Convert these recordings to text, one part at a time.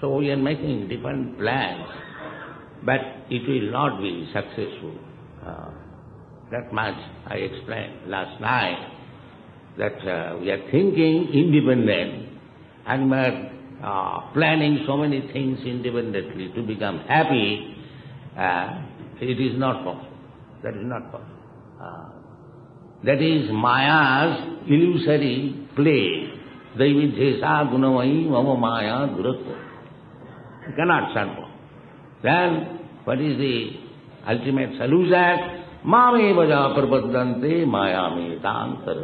So we are making different plans, but it will not be successful. Uh, that much I explained last night, that uh, we are thinking independent and we are uh, planning so many things independently to become happy. Uh, it is not possible. That is not possible. Uh, that is Maya's illusory play. Daividhesa gunamai mama maya duratva. Cannot sample. Then, what is the ultimate solution eight मामे बजा प्रबदंते माया में दांतर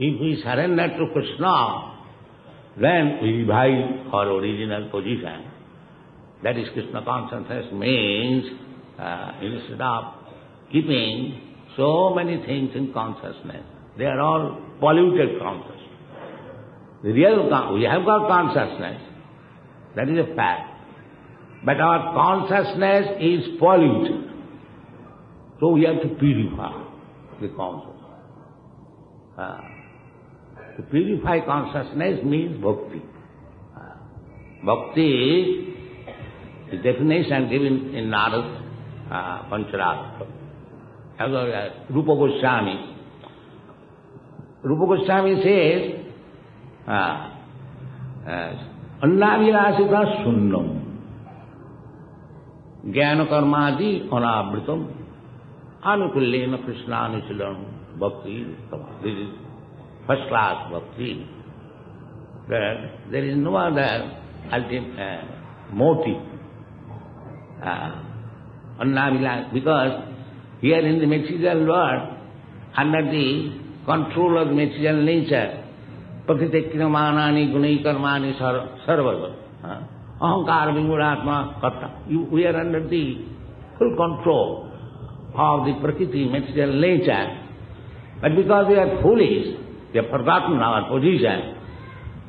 if surrender to Krishna then we भाई for original position that is Krishna consciousness means instead of keeping so many things in consciousness they are all polluted conscious real we have got consciousness that is a fact But our consciousness is polluted. So we have to purify the consciousness. Uh, to purify consciousness means bhakti. Uh, bhakti is definition given in Narad uh, Pancharatra. Uh, Rupa Goswami. Rupa Goswami says, uh, uh, अन्नाभिलाषिता शून्यम ज्ञान कर्मादि अनावृतम अनुकूल्य न कृष्णानुशीलन भक्ति this is first class bhakti there is no other ultimate motive. Uh, Annavilas, because here in the material world, under the control of material nature, प्रकृति क्रियमानानि गुणै Ahankara, Vinguratma, Karta. You, we are under the full control of the prakriti, material nature. But because we are foolish, we have forgotten our position.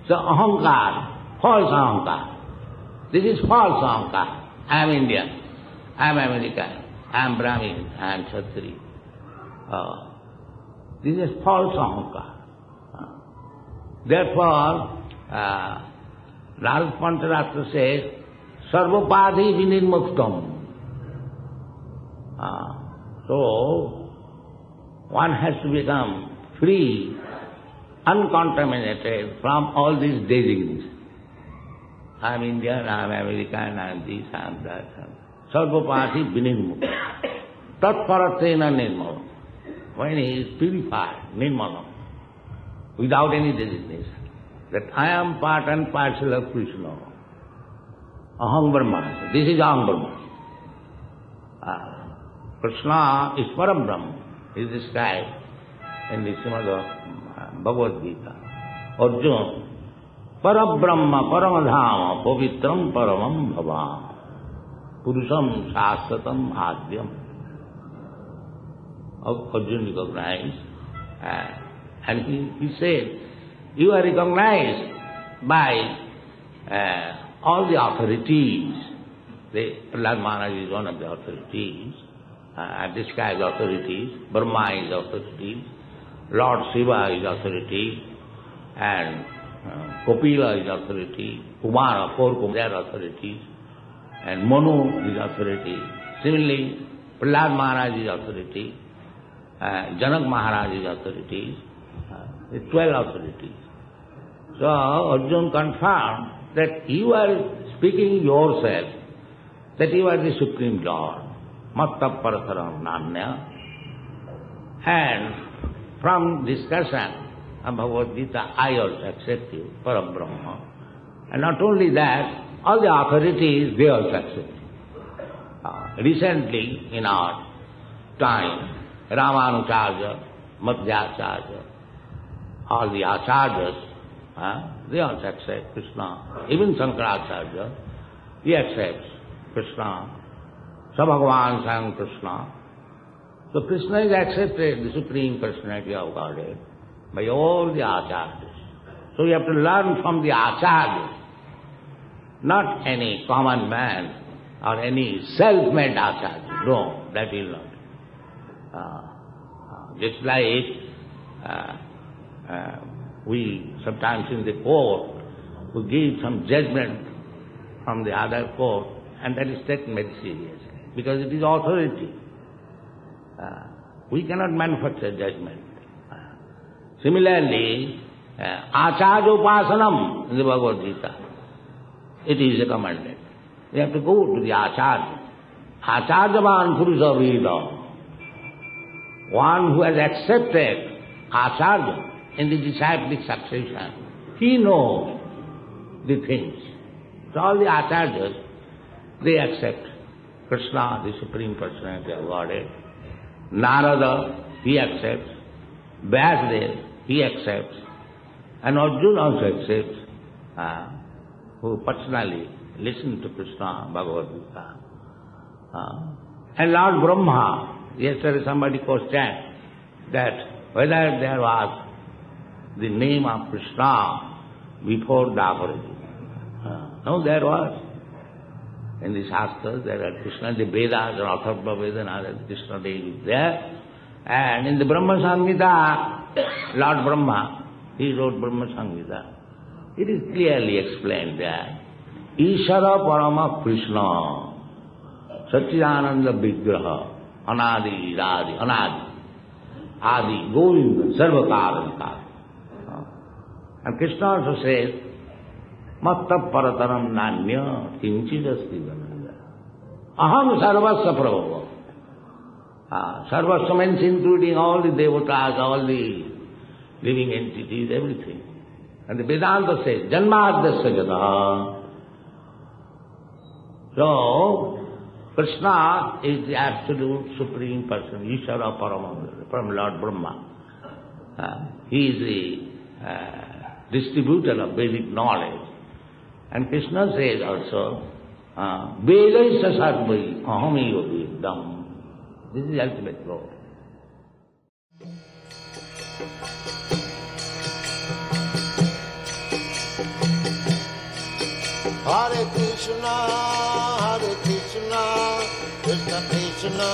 So ahankar, false ahankar. This is false ahankar. I am Indian. I am American. I am Brahmin. I am Kshatri. Uh, ah. this is false ahankar. Therefore, uh, Narad Pancharatra says, Sarvapadhi vinirmuktam. Uh, so, one has to become free, uncontaminated from all these designations. I am Indian, I am American, I am this, I am that. Sarvapadhi vinirmuktam. Tatparatena nirmalam. When he is purified, nirmalam, without any designation, that I am part and parcel of Krishna. Aham Brahma. This is Aham Brahma. Uh, Krishna is Param Brahma. He is described in the Srimad Bhagavad Gita. Arjuna, Parabrahma, Paramadhama, Pavitram, Paramam Bhavam, Purusham, Shastratam, Adyam. Arjuna recognized uh, and he, he said, you are recognized by uh, all the authorities. The, Prahlad Maharaj is one of the authorities. Uh, I describe authorities. Brahma is authority. Lord Shiva is authority. And uh, Kapila is authority. Kumara, four Kumara, they are authorities. And Manu is authority. Similarly, Prahlad Maharaj is authority. Uh, Janak Maharaj is authority the twelve authorities. So Arjuna confirmed that you are speaking yourself, that you are the Supreme Lord, Matta Parataram Nanya. And from discussion of Bhagavad Gita, I also accept you, Param Brahma. And not only that, all the authorities, they also accept you. Uh, recently, in our time, Ramanucharya, Madhvacharya, all the acharyas, uh, they also accept Krishna. Even Shankaracharya, he accepts Krishna So Bhagavan Sam Krishna. So Krishna is accepted, the Supreme Personality of Godhead, by all the acharyas. So we have to learn from the acharyas, not any common man or any self-made acharya. No, that will not. Uh, uh, just like uh, uh, we sometimes in the court, we give some judgment from the other court, and that is taken very seriously, because it is authority. Uh, we cannot manufacture judgment. Uh, similarly, uh, Acharya Upasanam in the Bhagavad Gita, it is a commandment. We have to go to the Acharya. Acharyavan Purusha Veda. One who has accepted Acharya in the disciplic succession, he knows the things. So all the Acharyas, they accept Krishna, the Supreme Personality of Godhead. Narada, he accepts. Vyasdev, he accepts. And Arjuna also accepts, uh, who personally listened to Krishna, Bhagavad Gita. Uh, and Lord Brahma, yesterday somebody questioned that whether there was the name of Krishna before Davarji. Uh, no, there was. In the Shastras, there are Krishna, the Vedas, or Atharva Veda, and other Krishna Devi is there. And in the Brahma Samhita, Lord Brahma, he wrote Brahma Samhita. It is clearly explained there. Ishara Parama Krishna, Satchidananda Vigraha, Anadi, Radi, Anadi, Adi, Govinda, Sarvakaranka. And Krishna also says, Matta Parataram Nanya Kinchidasti. Aham Sarvasya Prabhava. Ah, Sarvasya means including all the devatas, all the living entities, everything. And the Vedanta says, Janmadasya Jada. So, Krishna is the absolute supreme person, Ishara Paramaham, from Lord Brahma. Uh, he is the uh, distributor of Vedic knowledge. And Krishna says also, ah, Vedaisa sarvai aham vedam. This is the ultimate goal. Hare Krishna, Hare Krishna, Krishna Krishna,